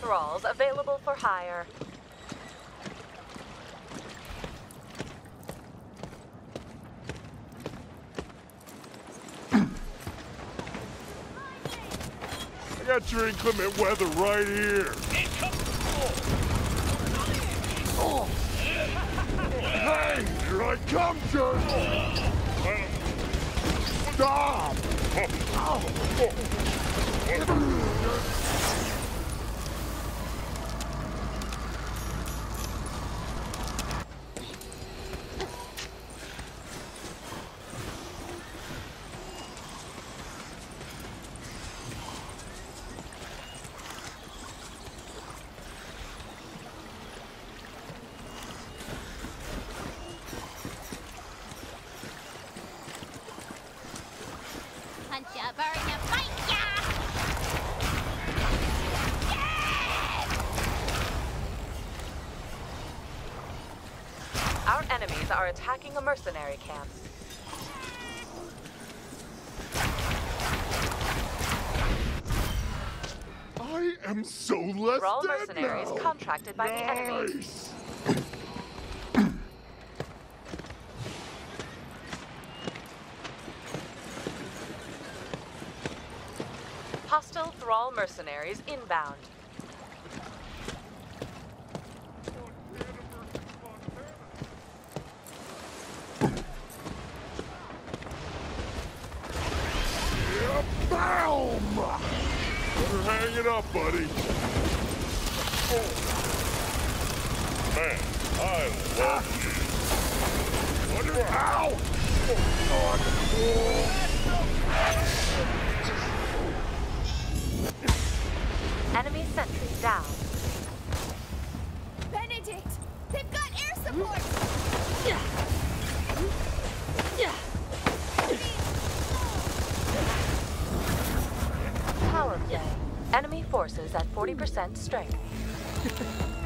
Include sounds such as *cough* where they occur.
Thralls available for hire. I got your inclement weather right here. Oh. Hey, here I come, jerk! Stop! Punch ya, burn ya, bite ya! Our enemies are attacking a mercenary camp. I am so less Thrall dead mercenaries now. contracted by the enemy. Hostile Thrall mercenaries inbound. Hang it up, buddy. Man, I love you. Wonder how? Oh, Enemy sentry down. Benedict! They've got air hmm? support! yeah Power play. Enemy forces at 40% strength. *laughs*